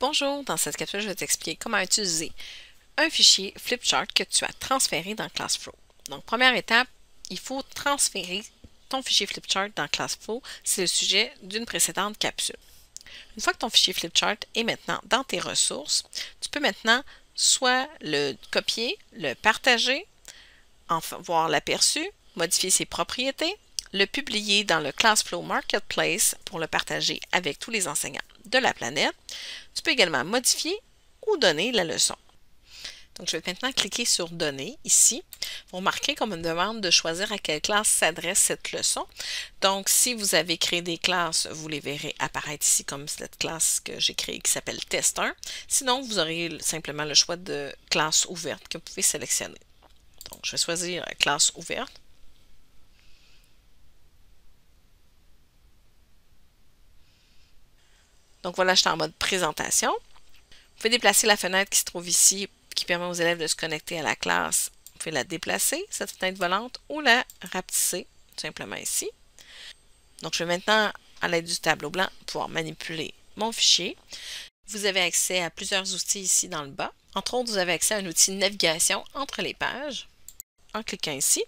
Bonjour, dans cette capsule, je vais t'expliquer comment utiliser un fichier Flipchart que tu as transféré dans ClassFlow. Donc, première étape, il faut transférer ton fichier Flipchart dans ClassFlow. C'est le sujet d'une précédente capsule. Une fois que ton fichier Flipchart est maintenant dans tes ressources, tu peux maintenant soit le copier, le partager, voir l'aperçu, modifier ses propriétés, le publier dans le ClassFlow Marketplace pour le partager avec tous les enseignants de la planète. Tu peux également modifier ou donner la leçon. Donc, je vais maintenant cliquer sur Donner ici. Vous remarquerez qu'on me demande de choisir à quelle classe s'adresse cette leçon. Donc, si vous avez créé des classes, vous les verrez apparaître ici comme cette classe que j'ai créée qui s'appelle Test 1. Sinon, vous aurez simplement le choix de classe ouverte que vous pouvez sélectionner. Donc, je vais choisir classe ouverte. Donc voilà, je suis en mode présentation. Vous pouvez déplacer la fenêtre qui se trouve ici, qui permet aux élèves de se connecter à la classe. Vous pouvez la déplacer, cette fenêtre volante, ou la rapetisser, tout simplement ici. Donc je vais maintenant, à l'aide du tableau blanc, pouvoir manipuler mon fichier. Vous avez accès à plusieurs outils ici dans le bas. Entre autres, vous avez accès à un outil de navigation entre les pages, en cliquant ici,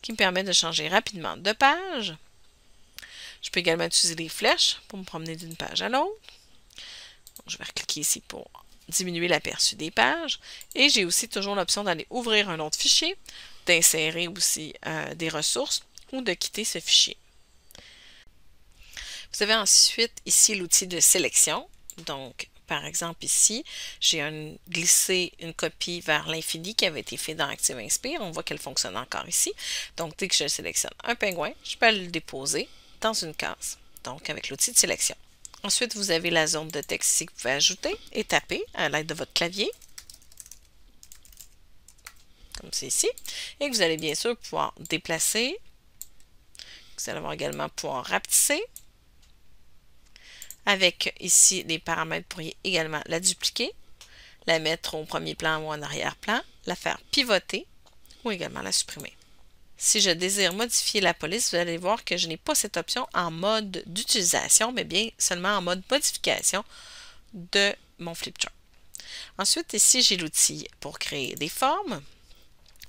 qui me permet de changer rapidement de page. Je peux également utiliser les flèches pour me promener d'une page à l'autre. Je vais cliquer ici pour diminuer l'aperçu des pages. Et j'ai aussi toujours l'option d'aller ouvrir un autre fichier, d'insérer aussi euh, des ressources ou de quitter ce fichier. Vous avez ensuite ici l'outil de sélection. Donc, par exemple ici, j'ai glissé une copie vers l'infini qui avait été fait dans Active Inspire. On voit qu'elle fonctionne encore ici. Donc, dès que je sélectionne un pingouin, je peux le déposer dans une case, donc avec l'outil de sélection. Ensuite, vous avez la zone de texte ici que vous pouvez ajouter et taper à l'aide de votre clavier, comme c'est ici, et que vous allez bien sûr pouvoir déplacer. Vous allez avoir également pouvoir rapetisser. Avec ici les paramètres, vous pourriez également la dupliquer, la mettre au premier plan ou en arrière-plan, la faire pivoter ou également la supprimer. Si je désire modifier la police, vous allez voir que je n'ai pas cette option en mode d'utilisation, mais bien seulement en mode modification de mon flipchart. Ensuite, ici, j'ai l'outil pour créer des formes.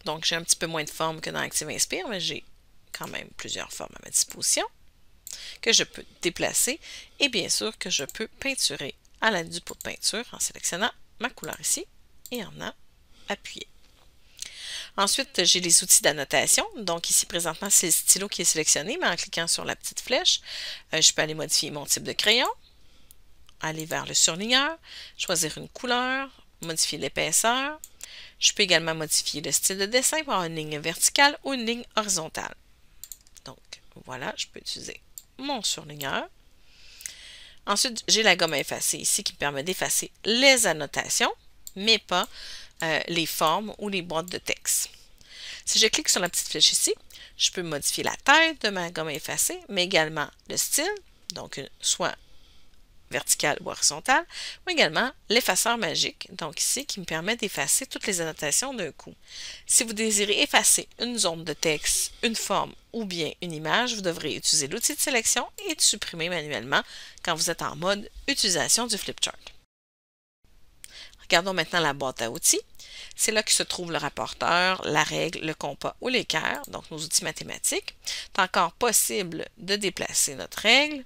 Donc, j'ai un petit peu moins de formes que dans Active Inspire, mais j'ai quand même plusieurs formes à ma disposition que je peux déplacer et bien sûr que je peux peinturer à l'aide du pot de peinture en sélectionnant ma couleur ici et en appuyant. Ensuite, j'ai les outils d'annotation. Donc ici, présentement, c'est le stylo qui est sélectionné, mais en cliquant sur la petite flèche, euh, je peux aller modifier mon type de crayon, aller vers le surligneur, choisir une couleur, modifier l'épaisseur. Je peux également modifier le style de dessin pour une ligne verticale ou une ligne horizontale. Donc, voilà, je peux utiliser mon surligneur. Ensuite, j'ai la gomme effacée ici qui me permet d'effacer les annotations, mais pas euh, les formes ou les boîtes de texte. Si je clique sur la petite flèche ici, je peux modifier la taille de ma gomme effacée, mais également le style, donc soit vertical ou horizontal, ou également l'effaceur magique, donc ici, qui me permet d'effacer toutes les annotations d'un coup. Si vous désirez effacer une zone de texte, une forme ou bien une image, vous devrez utiliser l'outil de sélection et de supprimer manuellement quand vous êtes en mode utilisation du flipchart. Regardons maintenant la boîte à outils. C'est là que se trouve le rapporteur, la règle, le compas ou l'équerre, donc nos outils mathématiques. C'est encore possible de déplacer notre règle,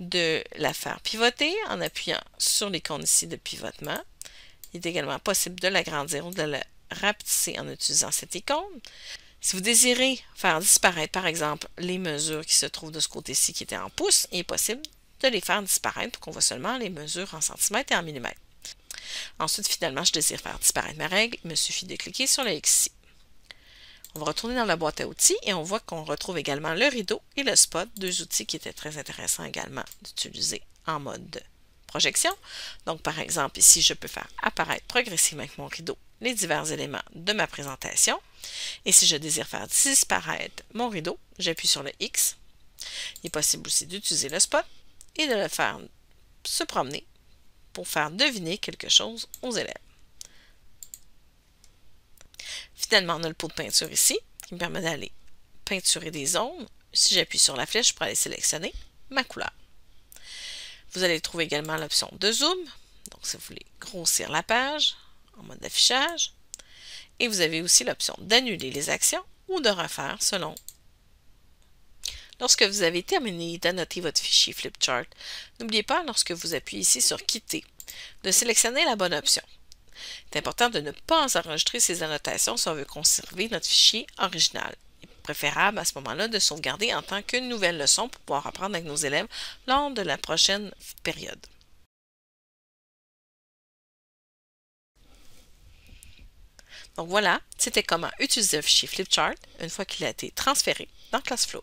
de la faire pivoter en appuyant sur l'icône ici de pivotement. Il est également possible de l'agrandir ou de la rapetisser en utilisant cette icône. Si vous désirez faire disparaître, par exemple, les mesures qui se trouvent de ce côté-ci qui étaient en pouces, il est possible de les faire disparaître pour qu'on voit seulement les mesures en centimètres et en millimètres. Ensuite, finalement, je désire faire disparaître ma règle. Il me suffit de cliquer sur le X ici. On va retourner dans la boîte à outils et on voit qu'on retrouve également le rideau et le spot, deux outils qui étaient très intéressants également d'utiliser en mode projection. Donc, par exemple, ici, je peux faire apparaître progressivement avec mon rideau les divers éléments de ma présentation. Et si je désire faire disparaître mon rideau, j'appuie sur le X. Il est possible aussi d'utiliser le spot et de le faire se promener pour faire deviner quelque chose aux élèves. Finalement, on a le pot de peinture ici qui me permet d'aller peinturer des zones. Si j'appuie sur la flèche, je pourrais aller sélectionner ma couleur. Vous allez trouver également l'option de zoom. Donc, si vous voulez grossir la page en mode d'affichage. Et vous avez aussi l'option d'annuler les actions ou de refaire selon. Lorsque vous avez terminé d'annoter votre fichier Flipchart, n'oubliez pas, lorsque vous appuyez ici sur Quitter, de sélectionner la bonne option. C'est important de ne pas enregistrer ces annotations si on veut conserver notre fichier original. Il est préférable à ce moment-là de sauvegarder en tant qu'une nouvelle leçon pour pouvoir apprendre avec nos élèves lors de la prochaine période. Donc voilà, c'était comment utiliser le fichier Flipchart une fois qu'il a été transféré dans ClassFlow.